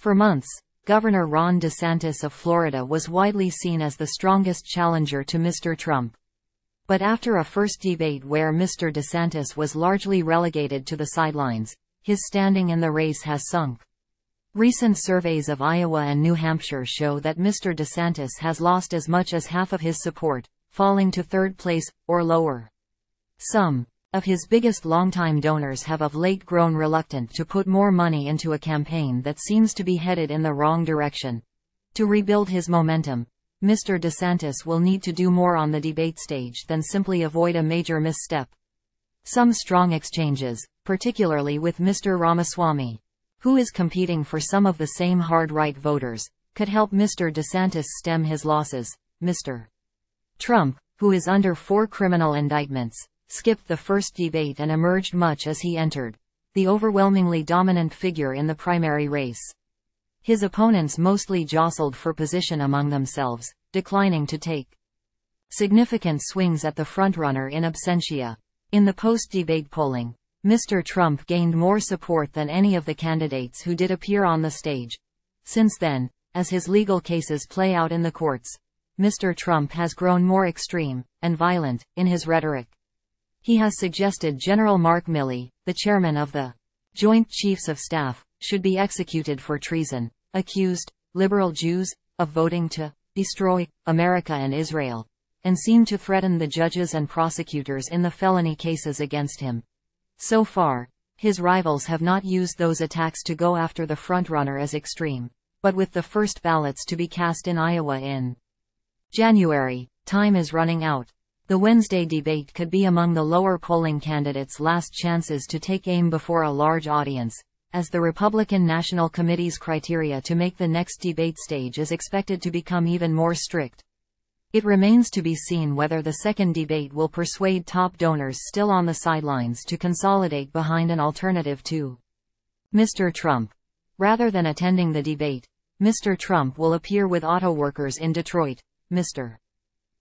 For months, Governor Ron DeSantis of Florida was widely seen as the strongest challenger to Mr. Trump. But after a first debate where Mr. DeSantis was largely relegated to the sidelines, his standing in the race has sunk. Recent surveys of Iowa and New Hampshire show that Mr. DeSantis has lost as much as half of his support, falling to third place, or lower. Some of his biggest longtime donors have of late grown reluctant to put more money into a campaign that seems to be headed in the wrong direction. To rebuild his momentum, Mr. DeSantis will need to do more on the debate stage than simply avoid a major misstep. Some strong exchanges, particularly with Mr. Ramaswamy, who is competing for some of the same hard-right voters, could help Mr. DeSantis stem his losses. Mr. Trump, who is under four criminal indictments, skipped the first debate and emerged much as he entered, the overwhelmingly dominant figure in the primary race. His opponents mostly jostled for position among themselves, declining to take significant swings at the frontrunner in absentia. In the post-debate polling, Mr. Trump gained more support than any of the candidates who did appear on the stage. Since then, as his legal cases play out in the courts, Mr. Trump has grown more extreme and violent in his rhetoric. He has suggested General Mark Milley, the chairman of the Joint Chiefs of Staff, should be executed for treason, accused liberal Jews of voting to destroy America and Israel, and seemed to threaten the judges and prosecutors in the felony cases against him. So far, his rivals have not used those attacks to go after the frontrunner as extreme, but with the first ballots to be cast in Iowa in January, time is running out. The Wednesday debate could be among the lower polling candidates' last chances to take aim before a large audience, as the Republican National Committee's criteria to make the next debate stage is expected to become even more strict. It remains to be seen whether the second debate will persuade top donors still on the sidelines to consolidate behind an alternative to Mr. Trump. Rather than attending the debate, Mr. Trump will appear with auto workers in Detroit. Mr.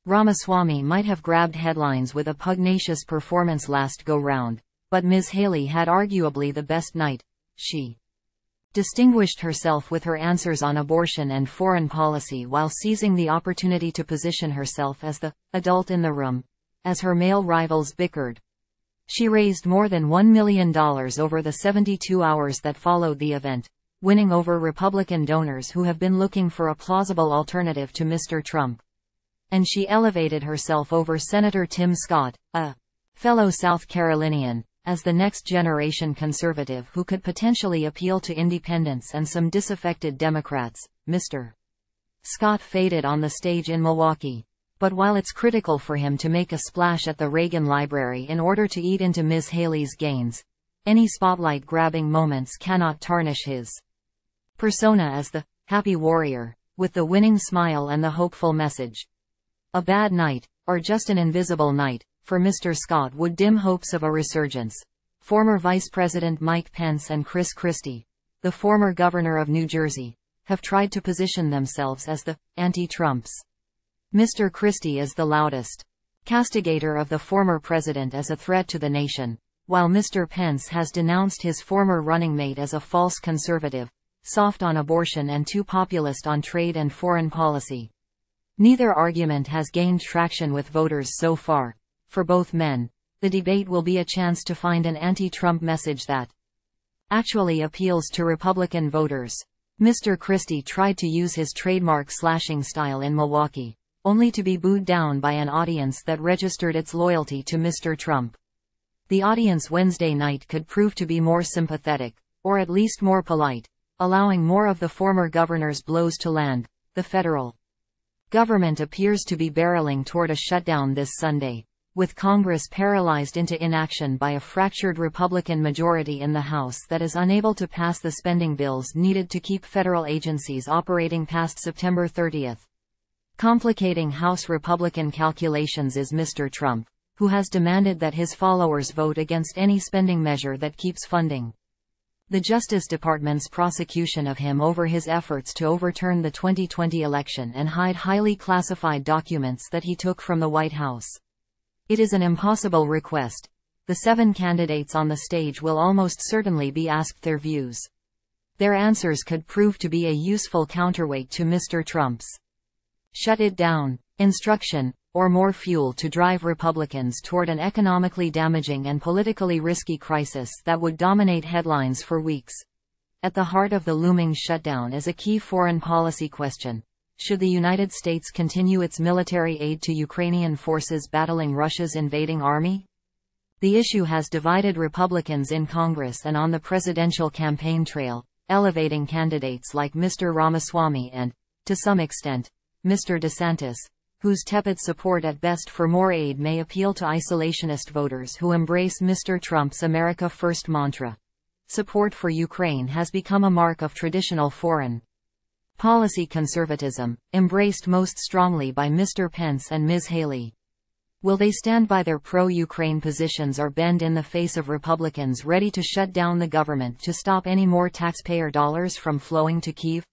Ramaswamy might have grabbed headlines with a pugnacious performance last go-round, but Ms. Haley had arguably the best night, she distinguished herself with her answers on abortion and foreign policy while seizing the opportunity to position herself as the adult in the room, as her male rivals bickered. She raised more than $1 million over the 72 hours that followed the event, winning over Republican donors who have been looking for a plausible alternative to Mr. Trump. And she elevated herself over Senator Tim Scott, a fellow South Carolinian, as the next generation conservative who could potentially appeal to independents and some disaffected Democrats, Mr. Scott faded on the stage in Milwaukee. But while it's critical for him to make a splash at the Reagan Library in order to eat into Ms. Haley's gains, any spotlight-grabbing moments cannot tarnish his persona as the happy warrior, with the winning smile and the hopeful message. A bad night, or just an invisible night, for Mr. Scott would dim hopes of a resurgence. Former Vice President Mike Pence and Chris Christie, the former governor of New Jersey, have tried to position themselves as the anti-Trumps. Mr. Christie is the loudest castigator of the former president as a threat to the nation, while Mr. Pence has denounced his former running mate as a false conservative, soft on abortion and too populist on trade and foreign policy. Neither argument has gained traction with voters so far, for both men, the debate will be a chance to find an anti-Trump message that actually appeals to Republican voters. Mr. Christie tried to use his trademark slashing style in Milwaukee, only to be booed down by an audience that registered its loyalty to Mr. Trump. The audience Wednesday night could prove to be more sympathetic, or at least more polite, allowing more of the former governor's blows to land. The federal government appears to be barreling toward a shutdown this Sunday, with Congress paralyzed into inaction by a fractured Republican majority in the House that is unable to pass the spending bills needed to keep federal agencies operating past September 30. Complicating House Republican calculations is Mr. Trump, who has demanded that his followers vote against any spending measure that keeps funding the Justice Department's prosecution of him over his efforts to overturn the 2020 election and hide highly classified documents that he took from the White House. It is an impossible request. The seven candidates on the stage will almost certainly be asked their views. Their answers could prove to be a useful counterweight to Mr. Trump's shut it down instruction, or more fuel to drive Republicans toward an economically damaging and politically risky crisis that would dominate headlines for weeks. At the heart of the looming shutdown is a key foreign policy question. Should the United States continue its military aid to Ukrainian forces battling Russia's invading army? The issue has divided Republicans in Congress and on the presidential campaign trail, elevating candidates like Mr. Ramaswamy and, to some extent, Mr. DeSantis, whose tepid support at best for more aid may appeal to isolationist voters who embrace Mr. Trump's America First mantra. Support for Ukraine has become a mark of traditional foreign policy conservatism, embraced most strongly by Mr. Pence and Ms. Haley. Will they stand by their pro-Ukraine positions or bend in the face of Republicans ready to shut down the government to stop any more taxpayer dollars from flowing to Kyiv?